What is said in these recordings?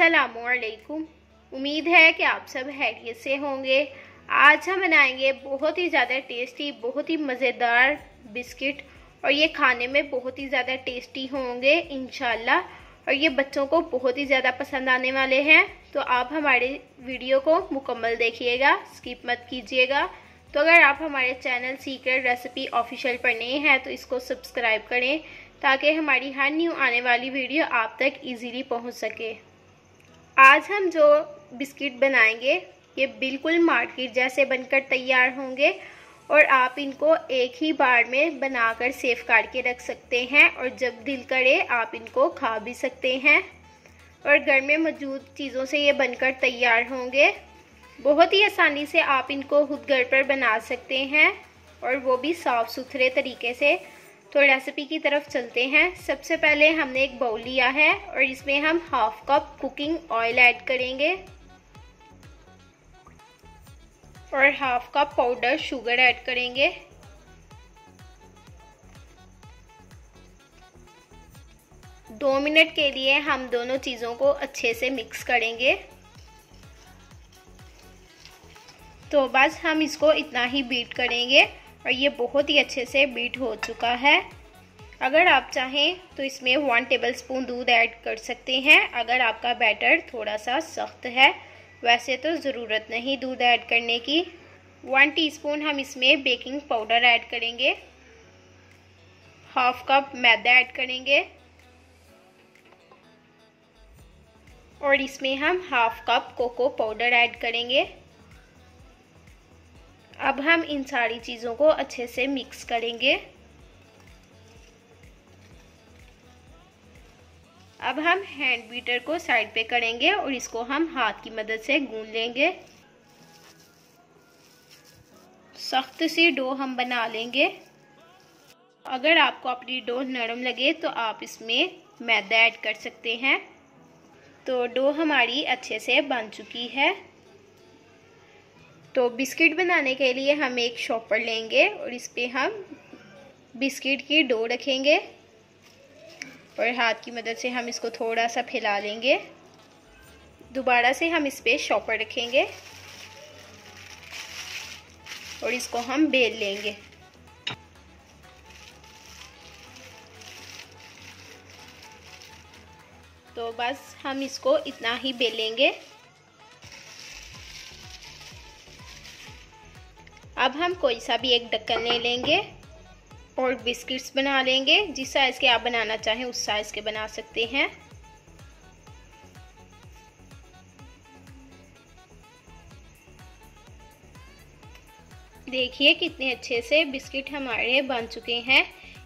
असलकुम उम्मीद है कि आप सब हैरियत से होंगे। आज हम बनाएँगे बहुत ही ज़्यादा टेस्टी, बहुत ही मज़ेदार बिस्किट और ये खाने में बहुत ही ज़्यादा टेस्टी होंगे इनशाला और ये बच्चों को बहुत ही ज़्यादा पसंद आने वाले हैं। तो आप हमारे वीडियो को मुकम्मल देखिएगा, स्किप मत कीजिएगा। तो अगर आप हमारे चैनल सीक्रेट रेसिपी ऑफिशियल पर नए हैं तो इसको सब्सक्राइब करें ताकि हमारी हर न्यू आने वाली वीडियो आप तक इजीली पहुँच सके। आज हम जो बिस्किट बनाएँगे, ये बिल्कुल मार्केट जैसे बनकर तैयार होंगे और आप इनको एक ही बार में बनाकर सेफ़ काट के रख सकते हैं और जब दिल करे आप इनको खा भी सकते हैं। और घर में मौजूद चीज़ों से ये बनकर तैयार होंगे। बहुत ही आसानी से आप इनको खुद घर पर बना सकते हैं और वो भी साफ़ सुथरे तरीके से तो रेसिपी की तरफ़ चलते हैं। सबसे पहले हमने एक बाउल लिया है और इसमें हम half cup cooking oil add करेंगे। और half cup powder sugar add करेंगे। दो मिनट के लिए हम दोनों चीज़ों को अच्छे से मिक्स करेंगे। तो बस हम इसको इतना ही बीट करेंगे। और ये बहुत ही अच्छे से बीट हो चुका है। अगर आप चाहें तो इसमें वन टेबल स्पून दूध ऐड कर सकते हैं। अगर आपका बैटर थोड़ा सा सख्त है, वैसे तो ज़रूरत नहीं दूध ऐड करने की। वन टीस्पून हम इसमें बेकिंग पाउडर ऐड करेंगे। हाफ़ कप मैदा ऐड करेंगे। और इसमें हम half cup cocoa powder add करेंगे। अब हम इन सारी चीज़ों को अच्छे से मिक्स करेंगे। अब हम हैंड बीटर को साइड पे करेंगे और इसको हम हाथ की मदद से गूंद लेंगे। सख्त सी डो हम बना लेंगे। अगर आपको अपनी डो नरम लगे तो आप इसमें मैदा ऐड कर सकते हैं। तो डो हमारी अच्छे से बन चुकी है। तो बिस्किट बनाने के लिए हम एक शॉपर लेंगे और इस पर हम बिस्किट की डो रखेंगे और हाथ की मदद से हम इसको थोड़ा सा फैला लेंगे। दोबारा से हम इस पर शॉपर रखेंगे और इसको हम बेल लेंगे। तो बस हम इसको इतना ही बेलेंगे। अब हम कोई सा भी एक ढक्कन ले लेंगे और बिस्किट्स बना लेंगे। जिस साइज़ के आप बनाना चाहें, उस साइज़ के बना सकते हैं। देखिए कितने अच्छे से बिस्किट हमारे बन चुके हैं।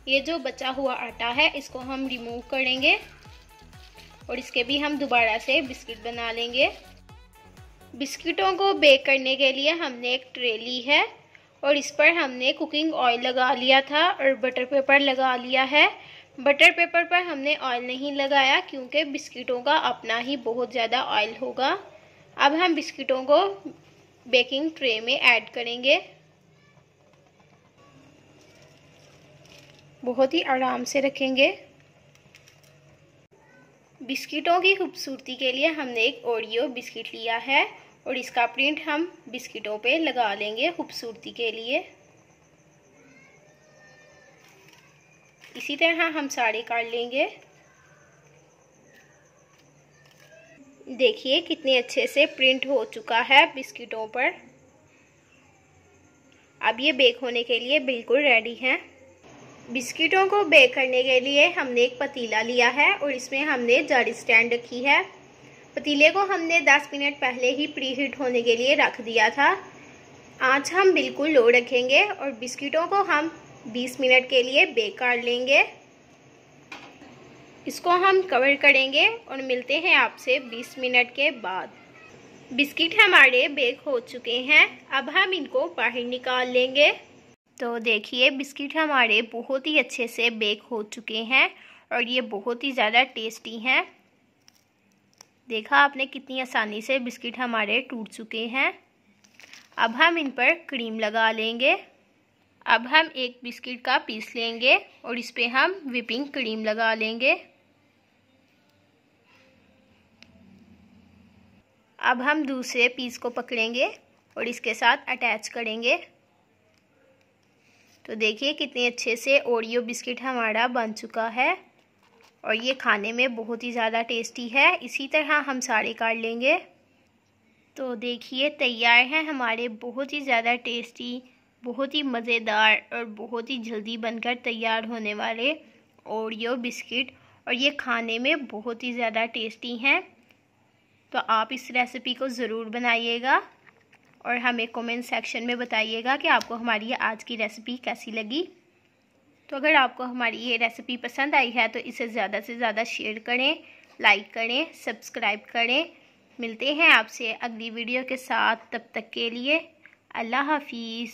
ये जो बचा हुआ आटा है, इसको हम रिमूव करेंगे और इसके भी हम दोबारा से बिस्किट बना लेंगे। बिस्किटों को बेक करने के लिए हमने एक ट्रे ली है। और इस पर हमने कुकिंग ऑयल लगा लिया था और बटर पेपर लगा लिया है। बटर पेपर पर हमने ऑयल नहीं लगाया क्योंकि बिस्किटों का अपना ही बहुत ज़्यादा ऑयल होगा। अब हम बिस्किटों को बेकिंग ट्रे में ऐड करेंगे। बहुत ही आराम से रखेंगे। बिस्किटों की खूबसूरती के लिए हमने एक ओरियो बिस्किट लिया है। और इसका प्रिंट हम बिस्किटों पे लगा लेंगे खूबसूरती के लिए। इसी तरह हम सारे काट लेंगे। देखिए कितने अच्छे से प्रिंट हो चुका है बिस्किटों पर। अब ये बेक होने के लिए बिल्कुल रेडी हैं। बिस्किटों को बेक करने के लिए हमने एक पतीला लिया है और इसमें हमने जारी स्टैंड रखी है। पतीले को हमने 10 मिनट पहले ही प्री हीट होने के लिए रख दिया था। आँच हम बिल्कुल लो रखेंगे और बिस्किटों को हम 20 मिनट के लिए बेक कर लेंगे। इसको हम कवर करेंगे और मिलते हैं आपसे 20 मिनट के बाद। बिस्किट हमारे बेक हो चुके हैं। अब हम इनको बाहर निकाल लेंगे। तो देखिए, बिस्किट हमारे बहुत ही अच्छे से बेक हो चुके हैं और ये बहुत ही ज़्यादा टेस्टी हैं। देखा आपने कितनी आसानी से बिस्किट हमारे टूट चुके हैं। अब हम इन पर क्रीम लगा लेंगे। अब हम एक बिस्किट का पीस लेंगे और इस पर हम विपिंग क्रीम लगा लेंगे। अब हम दूसरे पीस को पकड़ेंगे और इसके साथ अटैच करेंगे। तो देखिए कितने अच्छे से ओरियो बिस्किट हमारा बन चुका है। और ये खाने में बहुत ही ज़्यादा टेस्टी है। इसी तरह हम सारे काट लेंगे। तो देखिए, तैयार हैं हमारे बहुत ही ज़्यादा टेस्टी, बहुत ही मज़ेदार और बहुत ही जल्दी बनकर तैयार होने वाले ओरियो बिस्किट। और ये खाने में बहुत ही ज़्यादा टेस्टी हैं। तो आप इस रेसिपी को ज़रूर बनाइएगा और हमें कमेंट सेक्शन में बताइएगा कि आपको हमारी आज की रेसिपी कैसी लगी। तो अगर आपको हमारी ये रेसिपी पसंद आई है तो इसे ज़्यादा से ज़्यादा शेयर करें लाइक करें सब्सक्राइब करें। मिलते हैं आपसे अगली वीडियो के साथ। तब तक के लिए अल्लाह हाफिज़।